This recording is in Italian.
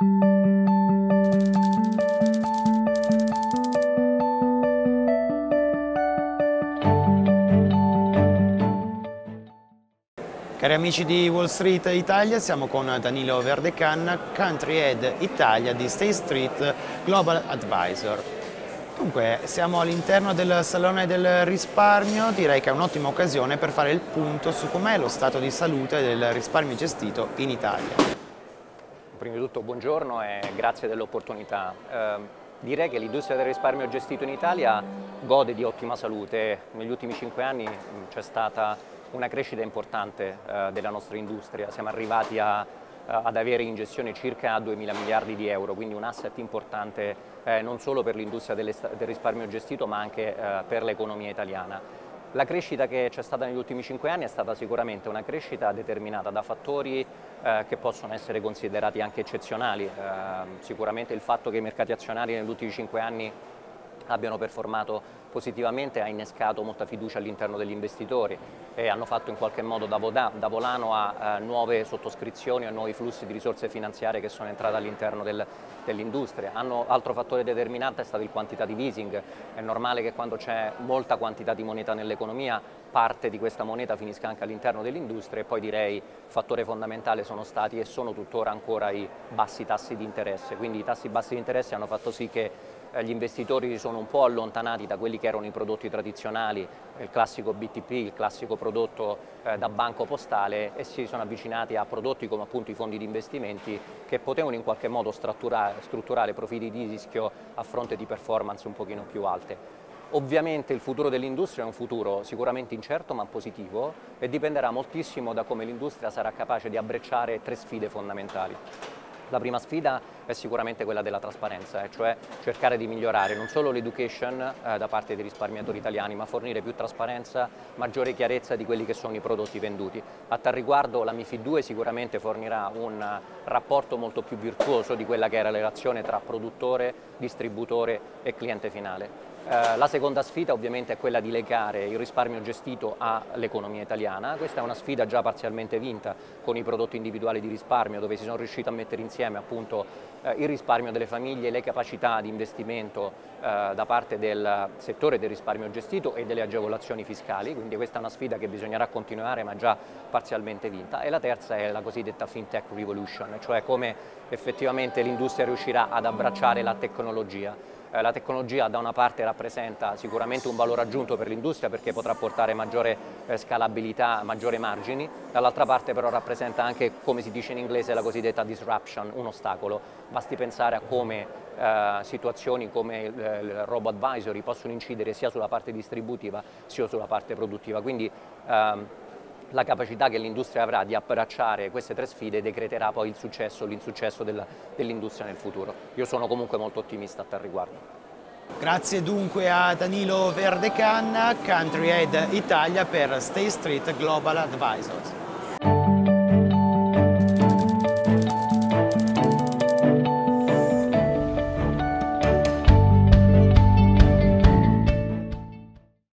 Cari amici di Wall Street Italia, siamo con Danilo Verdecan, Country Head Italia di State Street Global Advisor. Dunque, siamo all'interno del Salone del Risparmio, direi che è un'ottima occasione per fare il punto su com'è lo stato di salute del risparmio gestito in Italia. Prima di tutto buongiorno e grazie dell'opportunità. Eh, direi che l'industria del risparmio gestito in Italia gode di ottima salute. Negli ultimi cinque anni c'è stata una crescita importante eh, della nostra industria, siamo arrivati a, ad avere in gestione circa 2 mila miliardi di euro, quindi un asset importante eh, non solo per l'industria del risparmio gestito ma anche eh, per l'economia italiana. La crescita che c'è stata negli ultimi cinque anni è stata sicuramente una crescita determinata da fattori eh, che possono essere considerati anche eccezionali. Eh, sicuramente il fatto che i mercati azionari negli ultimi cinque anni abbiano performato positivamente ha innescato molta fiducia all'interno degli investitori e hanno fatto in qualche modo da, da volano a, eh, nuove sottoscrizioni, a nuovi flussi di risorse finanziarie che sono entrate all'interno del, dell'industria. Altro fattore determinante è stato il quantitative easing, è normale che quando c'è molta quantità di moneta nell'economia parte di questa moneta finisca anche all'interno dell'industria e poi direi fattore fondamentale sono stati e sono tuttora ancora i bassi tassi di interesse, quindi i tassi bassi di interesse hanno fatto sì che gli investitori si sono un po' allontanati da quelli che erano i prodotti tradizionali, il classico BTP, il classico prodotto eh, da banco postale e si sono avvicinati a prodotti come appunto i fondi di investimenti che potevano in qualche modo strutturare profili di rischio a fronte di performance un pochino più alte. Ovviamente il futuro dell'industria è un futuro sicuramente incerto ma positivo e dipenderà moltissimo da come l'industria sarà capace di abbrecciare tre sfide fondamentali. La prima sfida è sicuramente quella della trasparenza, eh, cioè cercare di migliorare non solo l'education eh, da parte dei risparmiatori italiani, ma fornire più trasparenza, maggiore chiarezza di quelli che sono i prodotti venduti. A tal riguardo la MIFID 2 sicuramente fornirà un rapporto molto più virtuoso di quella che era la relazione tra produttore, distributore e cliente finale. Eh, la seconda sfida ovviamente è quella di legare il risparmio gestito all'economia italiana, questa è una sfida già parzialmente vinta con i prodotti individuali di risparmio dove si sono riusciti a mettere insieme appunto eh, il risparmio delle famiglie, le capacità di investimento eh, da parte del settore del risparmio gestito e delle agevolazioni fiscali, quindi questa è una sfida che bisognerà continuare ma già parzialmente vinta. E la terza è la cosiddetta FinTech Revolution, cioè come effettivamente l'industria riuscirà ad abbracciare la tecnologia eh, la tecnologia da una parte rappresenta sicuramente un valore aggiunto per l'industria perché potrà portare maggiore eh, scalabilità, maggiori margini, dall'altra parte però rappresenta anche, come si dice in inglese, la cosiddetta disruption, un ostacolo. Basti pensare a come eh, situazioni come il, robo advisory possono incidere sia sulla parte distributiva sia sulla parte produttiva. Quindi, ehm, la capacità che l'industria avrà di abbracciare queste tre sfide decreterà poi il successo o l'insuccesso dell'industria nel futuro. Io sono comunque molto ottimista a tal riguardo. Grazie dunque a Danilo Verdecanna, Country Head Italia per Stay Street Global Advisors.